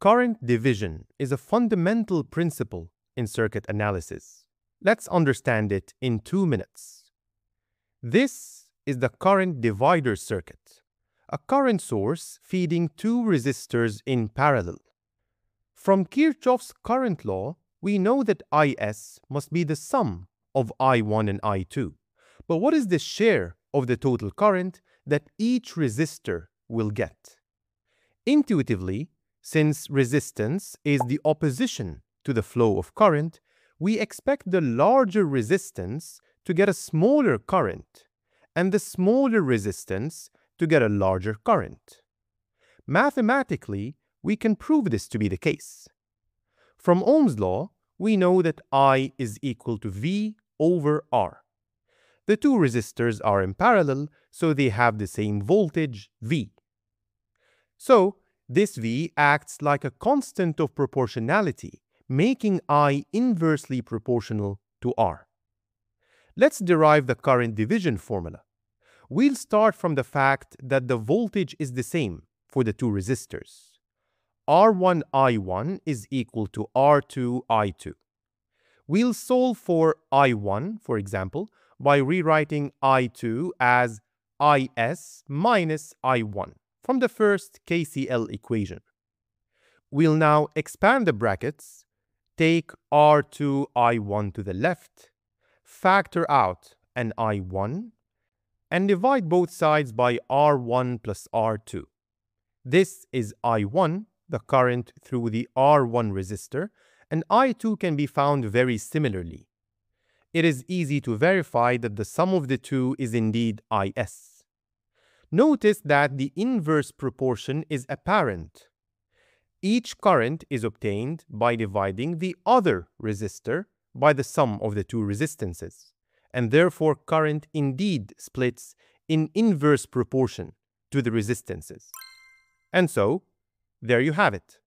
Current division is a fundamental principle in circuit analysis. Let's understand it in two minutes. This is the current divider circuit, a current source feeding two resistors in parallel. From Kirchhoff's current law, we know that Is must be the sum of I1 and I2. But what is the share of the total current that each resistor will get? Intuitively, since resistance is the opposition to the flow of current, we expect the larger resistance to get a smaller current and the smaller resistance to get a larger current. Mathematically, we can prove this to be the case. From Ohm's law, we know that I is equal to V over R. The two resistors are in parallel, so they have the same voltage, V. So, this V acts like a constant of proportionality, making I inversely proportional to R. Let's derive the current division formula. We'll start from the fact that the voltage is the same for the two resistors. R1I1 is equal to R2I2. We'll solve for I1, for example, by rewriting I2 as Is minus I1 from the first KCL equation. We'll now expand the brackets, take R2 I1 to the left, factor out an I1, and divide both sides by R1 plus R2. This is I1, the current through the R1 resistor, and I2 can be found very similarly. It is easy to verify that the sum of the two is indeed Is. Notice that the inverse proportion is apparent. Each current is obtained by dividing the other resistor by the sum of the two resistances, and therefore current indeed splits in inverse proportion to the resistances. And so, there you have it.